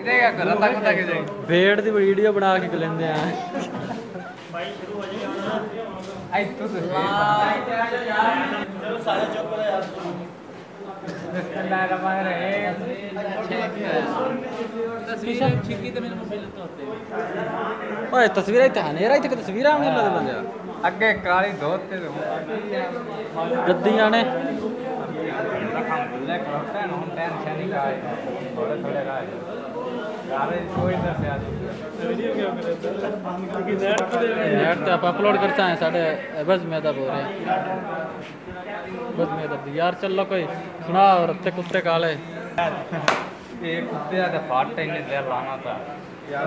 ਇਹਦੇ ਕਾ ਕਰ ਤੱਕ ਤੱਕ ਜਾਈ ਵੇਟ ਦੀ ਵੀਡੀਓ ਬਣਾ ਕੇ ਲੈਂਦੇ ਆ। ਆਈ ਤੂੰ ਤੂੰ ਤਸਵੀਰ ਛਿੱਕੀ ਤੇ ਮੇਰੇ ਮੋਬਾਈਲ ਤੋਂ ਉੱਤੇ। ਓਏ ਤਸਵੀਰਾਂ ਇੱਥੇ ਹਨ ਯਾਰ ਇੱਥੇ ਕਿ ਤਸਵੀਰਾਂ ਆਉਂਦੀਆਂ ਲੱਗਦੇ ਬੰਦੇ ਆ। ਅੱਗੇ ਕਾਲੀ ਧੋਤੇ ਤੇ ਗੱਦੀਆਂ ਨੇ। ਲੈ ਕਰਤਾ ਨਾ ਹੁਣ ਟੈਨਸ਼ਨ ਨਹੀਂ ਕਾਏ ਥੋੜੇ ਥੋੜੇ ਰਾਏ अपलोड करता है साढ़े बस में तब हो रहे हैं। बस में तब यार चल लो कोई सुना और रत्ते कुत्ते काले एक कुत्ते फाट टाइम लाना था। यार